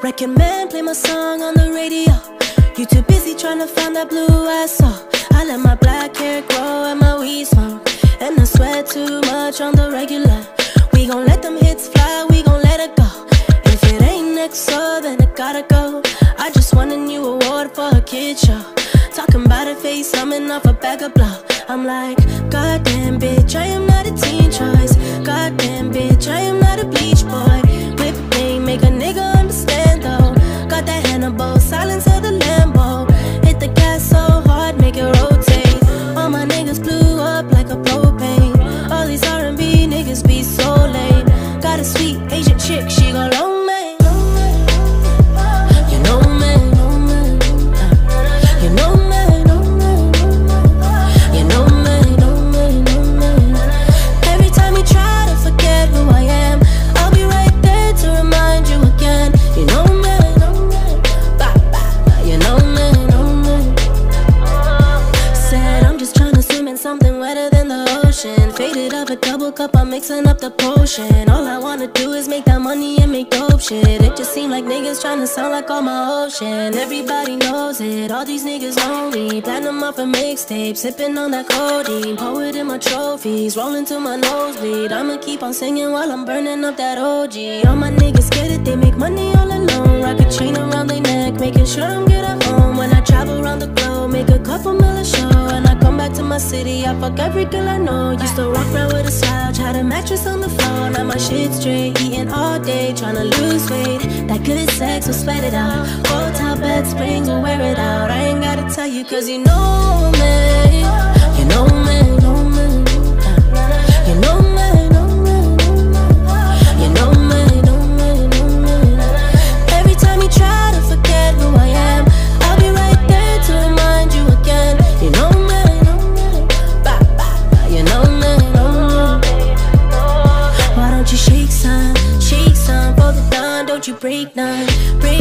Record man play my song on the radio. You too busy trying to find that blue I saw. I let my black hair grow and my weed smoke. And I sweat too much on the regular. We gon' let them hits fly, we gon' let it go. If it ain't next, so then it gotta go. I just won a new award for a kid show. Talking about a face, coming off a bag of blow. I'm like, goddamn bitch, I am not a teen choice. Goddamn bitch, I am not a bleach boy. Up double cup, I'm mixing up the potion. All I wanna do is make that money and make dope shit. It just seem like niggas tryna sound like all my ocean. Everybody knows it, all these niggas me. Platinum off a mixtape, sipping on that codeine. Poet in my trophies, rolling to my nosebleed. I'ma keep on singing while I'm burning up that OG. All my niggas get it, they make money all alone. Rock a chain around their neck, making sure I'm city, I fuck every girl I know. Used to walk around with a slouch, had a mattress on the floor. Now my shit straight, eating all day, tryna lose weight. That good sex will sweat it out. Hotel bed springs will wear it out. I ain't gotta tell you, cause you know me. You break none, break